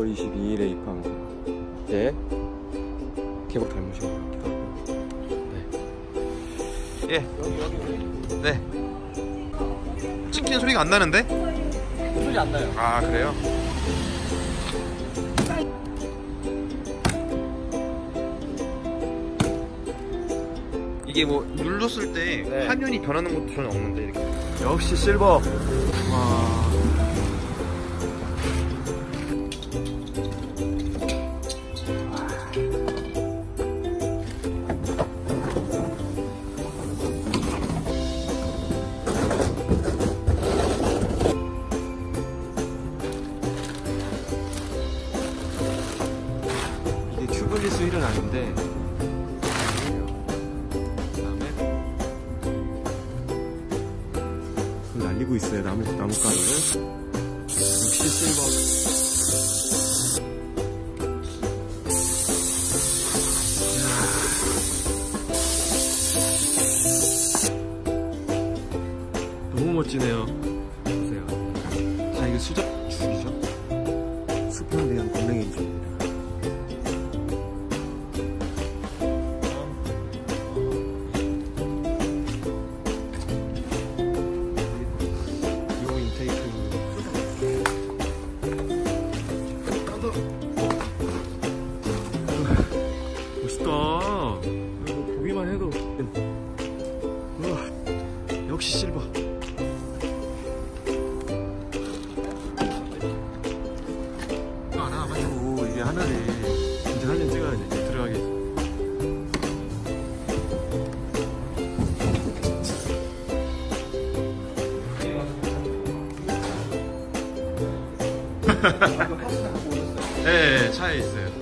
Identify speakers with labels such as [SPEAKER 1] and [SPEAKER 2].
[SPEAKER 1] 10월 22일에 입항 때 개복 닮으신 것 같기도 하고
[SPEAKER 2] 예. 네. 찍히는 소리가 안 나는데?
[SPEAKER 1] 소리 안 나요
[SPEAKER 2] 아 그래요? 이게 뭐 눌렀을 때
[SPEAKER 1] 네.
[SPEAKER 2] 화면이 변하는 것도 전혀 없는데 이렇게
[SPEAKER 1] 역시 실버 와 튜블리스 휠은 아닌데. 그다음에 날리고 있어요 나무 나무가루를. 역시 실버. 너무 멋지네요. 보세요. 다 이게 수작 줄이죠? 수평에 대한 공랭이 보기만 해도 우와 역시 실버. 아이고 이게 하나를 진짜 사진 찍어야지 이제 들어가기 네, 차에 있어요.